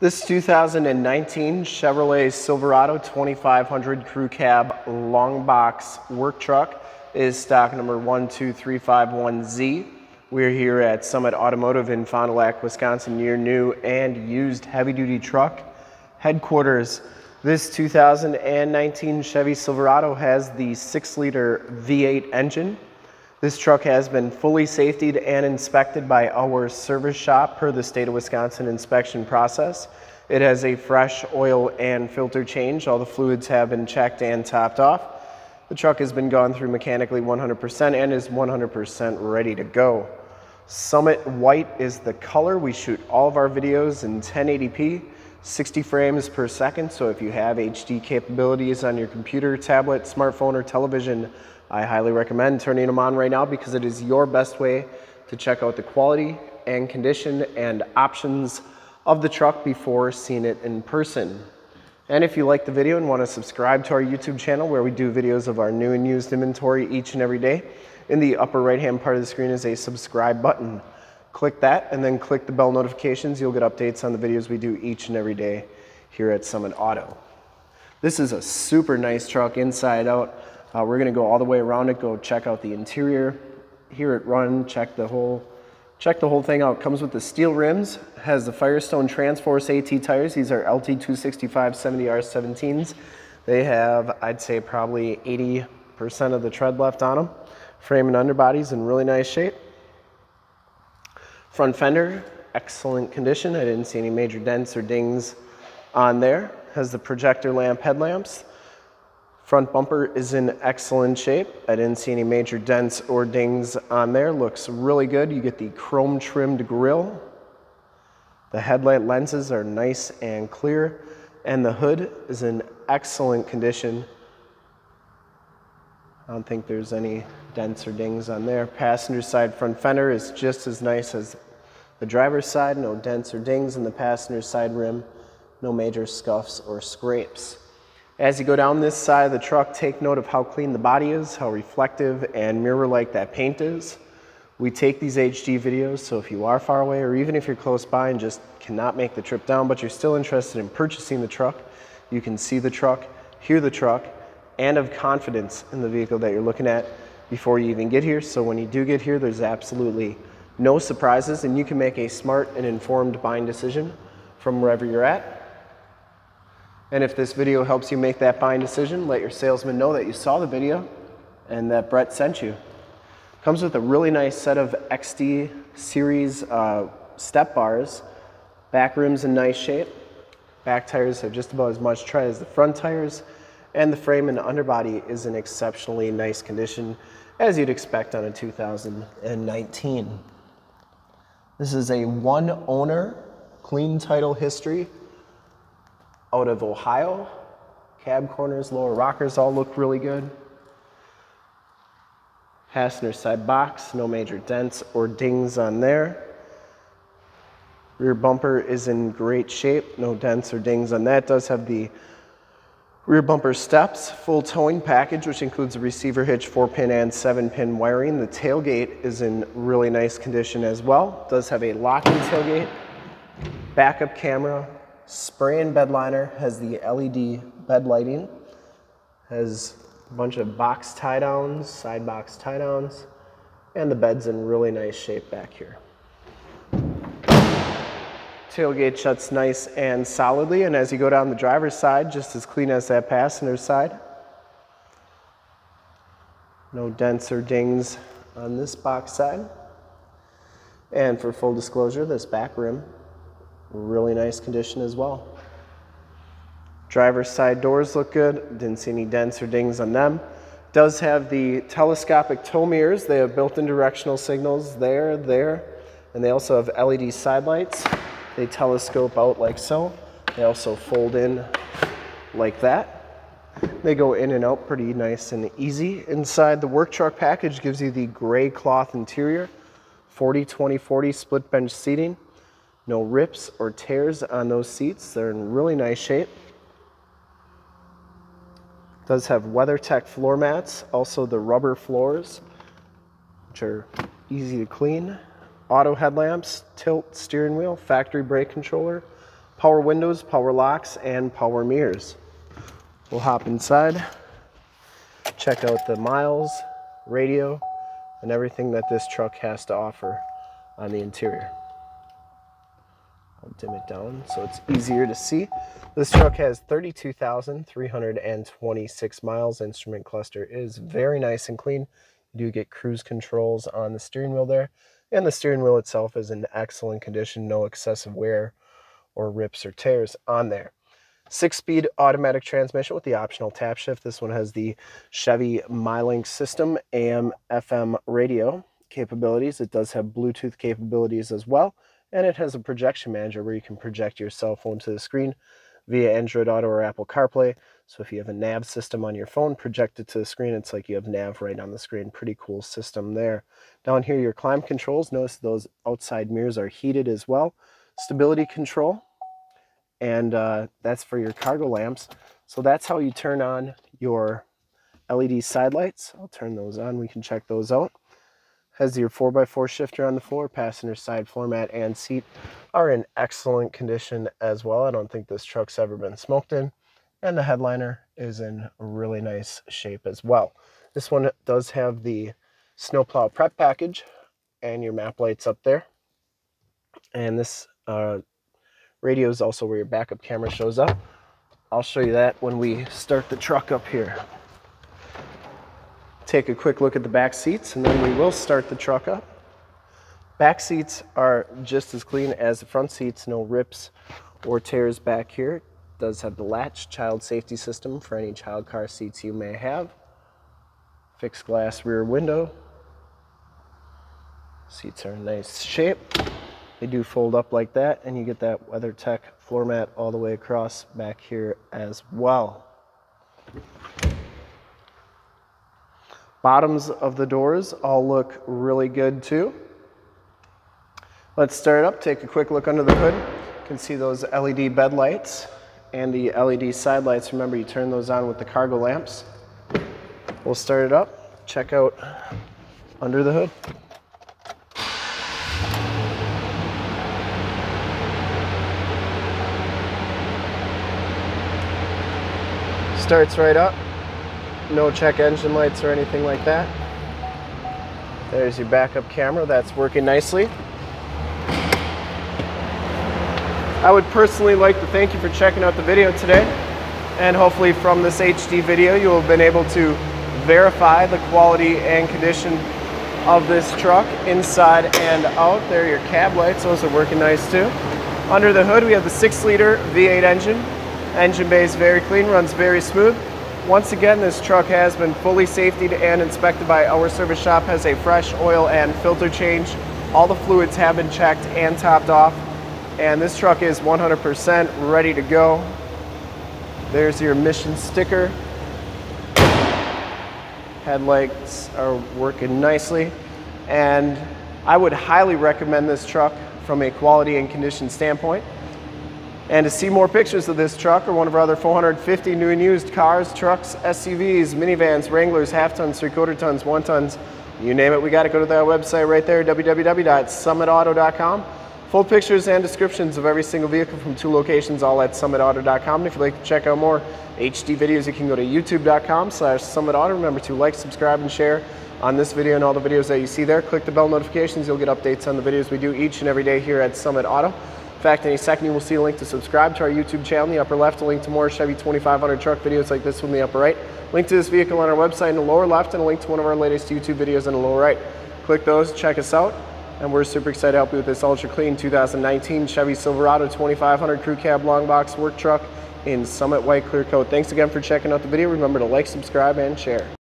This 2019 Chevrolet Silverado 2500 Crew Cab Long Box Work Truck is stock number 12351Z. We're here at Summit Automotive in Fond du Lac, Wisconsin, near new and used heavy duty truck headquarters. This 2019 Chevy Silverado has the 6 liter V8 engine. This truck has been fully safetied and inspected by our service shop per the state of Wisconsin inspection process. It has a fresh oil and filter change. All the fluids have been checked and topped off. The truck has been gone through mechanically 100% and is 100% ready to go. Summit White is the color. We shoot all of our videos in 1080p, 60 frames per second. So if you have HD capabilities on your computer, tablet, smartphone, or television, I highly recommend turning them on right now because it is your best way to check out the quality and condition and options of the truck before seeing it in person. And if you like the video and want to subscribe to our YouTube channel where we do videos of our new and used inventory each and every day, in the upper right hand part of the screen is a subscribe button. Click that and then click the bell notifications. You'll get updates on the videos we do each and every day here at Summit Auto. This is a super nice truck inside out. Uh, we're gonna go all the way around it, go check out the interior, hear it run, check the whole, check the whole thing out. Comes with the steel rims, has the Firestone Transforce AT tires. These are LT 265 70R17s. They have, I'd say probably 80% of the tread left on them. Frame and underbody's in really nice shape. Front fender, excellent condition. I didn't see any major dents or dings on there. Has the projector lamp headlamps. Front bumper is in excellent shape. I didn't see any major dents or dings on there. Looks really good. You get the chrome trimmed grille. The headlight lenses are nice and clear and the hood is in excellent condition. I don't think there's any dents or dings on there. Passenger side front fender is just as nice as the driver's side. No dents or dings in the passenger side rim. No major scuffs or scrapes. As you go down this side of the truck, take note of how clean the body is, how reflective and mirror-like that paint is. We take these HD videos, so if you are far away or even if you're close by and just cannot make the trip down, but you're still interested in purchasing the truck, you can see the truck, hear the truck, and have confidence in the vehicle that you're looking at before you even get here. So when you do get here, there's absolutely no surprises and you can make a smart and informed buying decision from wherever you're at. And if this video helps you make that buying decision, let your salesman know that you saw the video and that Brett sent you. Comes with a really nice set of XD series uh, step bars. Back rim's in nice shape. Back tires have just about as much tread as the front tires. And the frame and underbody is in exceptionally nice condition as you'd expect on a 2019. This is a one owner, clean title history out of Ohio. Cab corners, lower rockers all look really good. Passenger side box, no major dents or dings on there. Rear bumper is in great shape, no dents or dings on that. Does have the rear bumper steps, full towing package, which includes a receiver hitch, four pin and seven pin wiring. The tailgate is in really nice condition as well. Does have a locking tailgate, backup camera, Spray and bed liner has the LED bed lighting, has a bunch of box tie downs, side box tie downs, and the bed's in really nice shape back here. Tailgate shuts nice and solidly, and as you go down the driver's side, just as clean as that passenger side. No dents or dings on this box side. And for full disclosure, this back rim really nice condition as well. Driver's side doors look good. Didn't see any dents or dings on them. Does have the telescopic tow mirrors. They have built-in directional signals there, there, and they also have LED side lights. They telescope out like so. They also fold in like that. They go in and out pretty nice and easy. Inside the work truck package gives you the gray cloth interior, 40, 20, 40 split bench seating. No rips or tears on those seats. They're in really nice shape. It Does have WeatherTech floor mats, also the rubber floors, which are easy to clean. Auto headlamps, tilt steering wheel, factory brake controller, power windows, power locks, and power mirrors. We'll hop inside, check out the miles, radio, and everything that this truck has to offer on the interior. I'll dim it down so it's easier to see. This truck has 32,326 miles. Instrument cluster is very nice and clean. You do get cruise controls on the steering wheel there. And the steering wheel itself is in excellent condition, no excessive wear or rips or tears on there. Six-speed automatic transmission with the optional tap shift. This one has the Chevy MyLink system, AM, FM radio capabilities. It does have Bluetooth capabilities as well and it has a projection manager where you can project your cell phone to the screen via Android Auto or Apple CarPlay. So if you have a nav system on your phone, project it to the screen. It's like you have nav right on the screen. Pretty cool system there. Down here, your climb controls. Notice those outside mirrors are heated as well. Stability control, and uh, that's for your cargo lamps. So that's how you turn on your LED side lights. I'll turn those on. We can check those out. Has your 4x4 shifter on the floor, passenger side floor mat and seat are in excellent condition as well. I don't think this truck's ever been smoked in. And the headliner is in really nice shape as well. This one does have the snowplow prep package and your map lights up there. And this uh, radio is also where your backup camera shows up. I'll show you that when we start the truck up here take a quick look at the back seats and then we will start the truck up. Back seats are just as clean as the front seats, no rips or tears back here. It does have the latch child safety system for any child car seats you may have. Fixed glass rear window. Seats are in nice shape. They do fold up like that and you get that WeatherTech floor mat all the way across back here as well. Bottoms of the doors all look really good too. Let's start up, take a quick look under the hood. You can see those LED bed lights and the LED side lights. Remember, you turn those on with the cargo lamps. We'll start it up, check out under the hood. Starts right up no check engine lights or anything like that. There's your backup camera, that's working nicely. I would personally like to thank you for checking out the video today. And hopefully from this HD video, you will have been able to verify the quality and condition of this truck inside and out. There your cab lights, those are working nice too. Under the hood, we have the six liter V8 engine. Engine bay is very clean, runs very smooth. Once again, this truck has been fully safetied and inspected by our service shop, has a fresh oil and filter change. All the fluids have been checked and topped off, and this truck is 100% ready to go. There's your emission sticker. Headlights are working nicely, and I would highly recommend this truck from a quality and condition standpoint. And to see more pictures of this truck or one of our other 450 new and used cars, trucks, SUVs, minivans, Wranglers, half tons, three quarter tons, one tons, you name it, we got to go to that website right there, www.summitauto.com. Full pictures and descriptions of every single vehicle from two locations, all at summitauto.com. And if you'd like to check out more HD videos, you can go to youtube.com slash summitauto. Remember to like, subscribe, and share on this video and all the videos that you see there. Click the bell notifications. You'll get updates on the videos we do each and every day here at Summit Auto fact, any second you will see a link to subscribe to our YouTube channel in the upper left, a link to more Chevy 2500 truck videos like this one in the upper right, link to this vehicle on our website in the lower left, and a link to one of our latest YouTube videos in the lower right. Click those, check us out, and we're super excited to help you with this ultra clean 2019 Chevy Silverado 2500 Crew Cab Long Box Work Truck in Summit White Clear Coat. Thanks again for checking out the video. Remember to like, subscribe, and share.